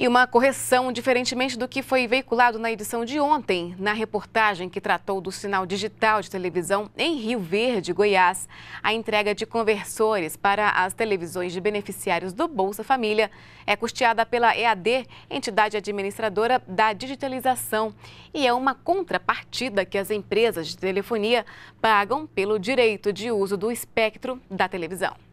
E uma correção, diferentemente do que foi veiculado na edição de ontem, na reportagem que tratou do sinal digital de televisão em Rio Verde, Goiás, a entrega de conversores para as televisões de beneficiários do Bolsa Família é custeada pela EAD, entidade administradora da digitalização, e é uma contrapartida que as empresas de telefonia pagam pelo direito de uso do espectro da televisão.